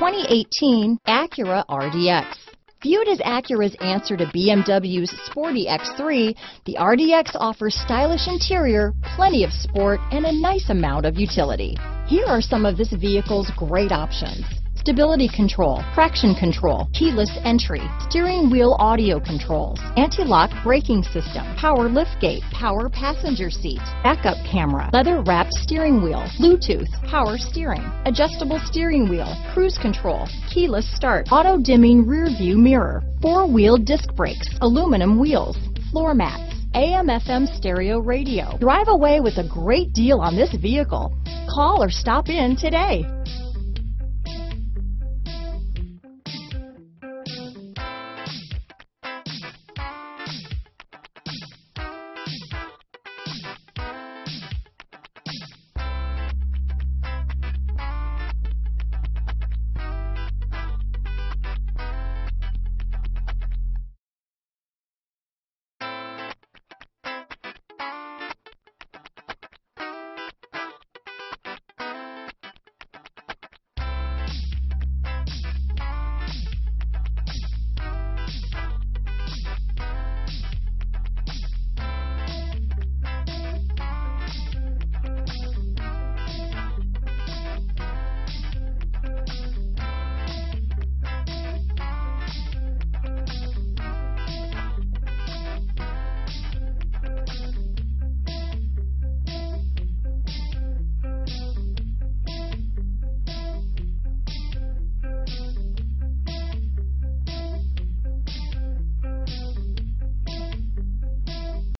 2018 Acura RDX. Viewed as Acura's answer to BMW's sporty X3, the RDX offers stylish interior, plenty of sport, and a nice amount of utility. Here are some of this vehicle's great options. Stability control, traction control, keyless entry, steering wheel audio controls, anti-lock braking system, power liftgate, power passenger seat, backup camera, leather wrapped steering wheel, Bluetooth, power steering, adjustable steering wheel, cruise control, keyless start, auto dimming rear view mirror, four wheel disc brakes, aluminum wheels, floor mats, AM FM stereo radio. Drive away with a great deal on this vehicle. Call or stop in today.